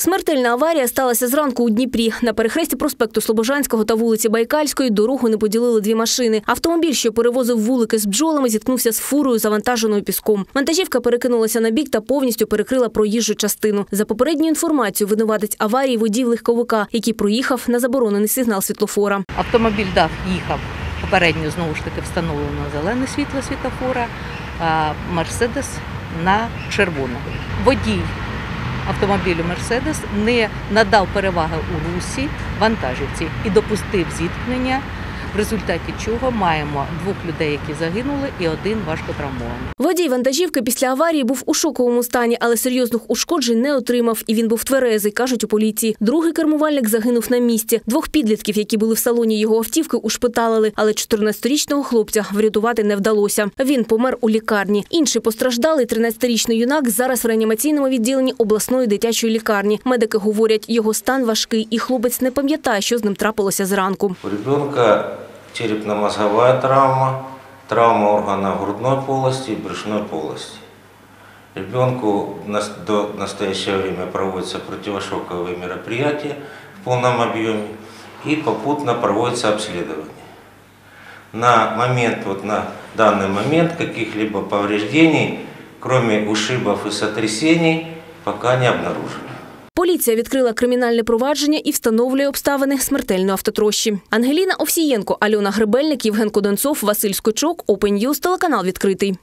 Смертельна аварія сталася зранку у Дніпрі. На перехресті проспекту Слобожанського та вулиці Байкальської дорогу не поділили дві машини. Автомобіль, що перевозив вулики з бджолами, зіткнувся з фурою, завантаженою піском. Вантажівка перекинулася на бік та повністю перекрила проїжджу частину. За попередньою інформацією, винуватець аварії водій легковика, який проїхав на заборонений сигнал світлофора. Автомобіль дав їхав попередньо знову ж таки встановлено зелене світло світофора, а Мерседес на червоне. Водій автомобілю Мерседес не надав переваги у русі вантажівці і допустив зіткнення, в результаті чого маємо двох людей, які загинули, і один важко травмований. Водій вантажівки після аварії був у шоковому стані, але серйозних ушкоджень не отримав, і він був тверезий, кажуть у поліції. Другий кермувальник загинув на місці. Двох підлітків, які були в салоні його автівки, ушпиталили, але 14-річного хлопця врятувати не вдалося. Він помер у лікарні. Інший постраждалий 13-річний юнак зараз в реанімаційному відділенні обласної дитячої лікарні. Медики говорять, його стан важкий, і хлопець не пам'ятає, що з ним трапилося зранку. У ребенка черепно-мозговая травма, травма органов грудной полости и брюшной полости. Ребенку до настоящего время проводятся противошоковые мероприятия в полном объеме и попутно проводится обследование. На момент, вот на данный момент каких-либо повреждений, кроме ушибов и сотрясений, пока не обнаружено. Поліція відкрила кримінальне провадження і встановлює обставини смертельної автотрощі. Ангеліна Овсієнко, Альона Гребельник, Євген Кодонцов, Василь Скочок, Open телеканал відкритий.